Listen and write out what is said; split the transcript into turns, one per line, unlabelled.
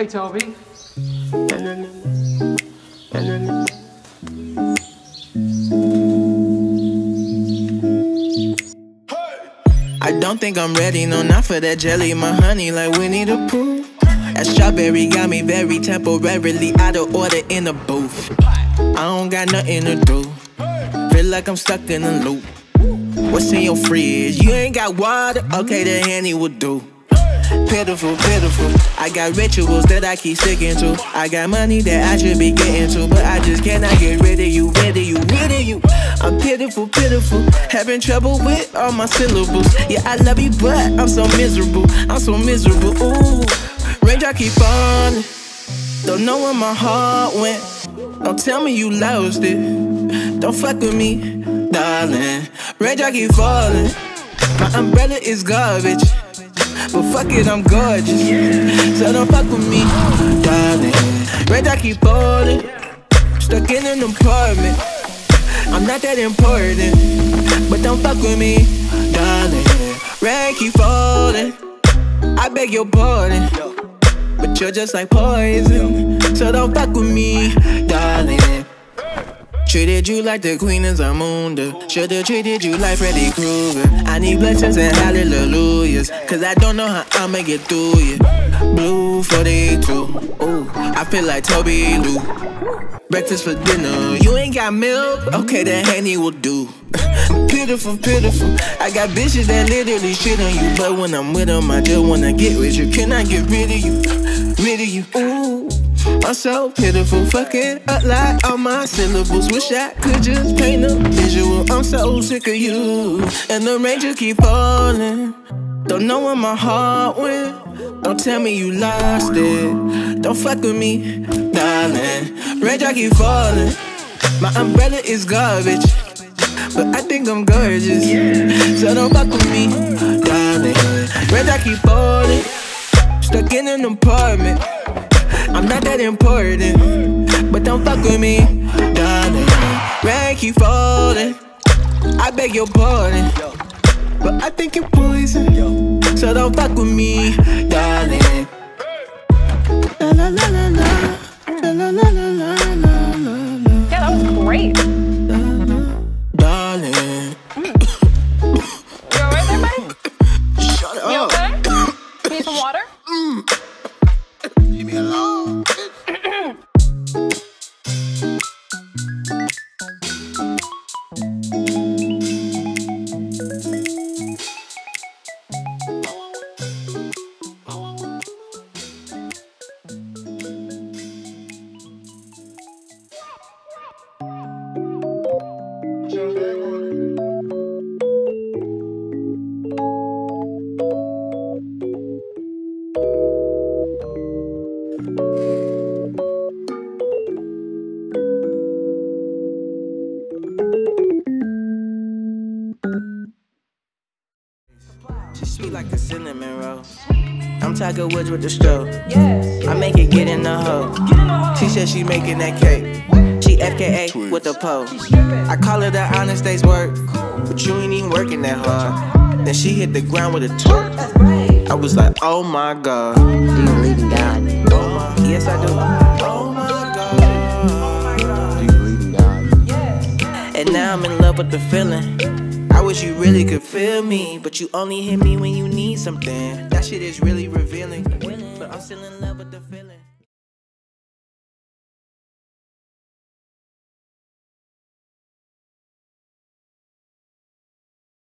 Hey, Tobi.
I don't think I'm ready, no, not for that jelly, my honey, like Winnie the Pooh. That strawberry got me very temporarily out of order in the booth. I don't got nothing to do. Feel like I'm stuck in a loop. What's in your fridge? You ain't got water? Okay, the handy will do. Pitiful, pitiful. I got rituals that I keep sticking to. I got money that I should be getting to, but I just cannot get rid of you, rid of you, rid of you. I'm pitiful, pitiful. Having trouble with all my syllables. Yeah, I love you, but I'm so miserable. I'm so miserable. Ooh, range I keep falling. Don't know where my heart went. Don't tell me you lost it. Don't fuck with me, darling. Range I keep falling. My umbrella is garbage. But fuck it, I'm gorgeous. So don't fuck with me, darling. Range I keep falling. Stuck in an apartment. I'm not that important. But don't fuck with me, darling. Rain keep falling. I beg your pardon. But you're just like poison. So don't fuck with me. Treated you like the queen of Zamunda. Should've treated you like Freddy Krueger. I need blessings and hallelujahs. Cause I don't know how I'ma get through you. Blue 42. Ooh, I feel like Tobi Lou. Breakfast for dinner. You ain't got milk? Okay, that handy will do. pitiful, pitiful. I got bitches that literally shit on you. But when I'm with them, I just wanna get with you. Can I get rid of you? Rid of you. Ooh. I'm so pitiful, fucking up like all my syllables. Wish I could just paint a visual. I'm so sick of you, and the rain just keep falling. Don't know where my heart went. Don't tell me you lost it. Don't fuck with me, darling. Rain just keep falling. My umbrella is garbage, but I think I'm gorgeous. So don't fuck with me, darling. Rain just keep falling. Stuck in an apartment. I'm not that important, but don't fuck with me, darling. Rain keep falling. I beg your pardon, but I think you're poison. So don't fuck with me, darling. La la la la la, la la la la la la la.
Yeah, that was great.
Darling,
You alright there, buddy?
shut
You
up.
okay? Need some water?
Leave sweet like a cinnamon roll. I'm Tiger Woods with the stroke.
Yes.
I make it get in the hole. She said she making that cake. She FKA with the pole. I call it an honest day's work, but you ain't even working that hard. Then she hit the ground with a twerk. I was like, oh my god. Yes I do. And now I'm in love with the feeling. I wish you really could feel me, but you only hit me when you need something. That shit is really revealing. But I'm still in love.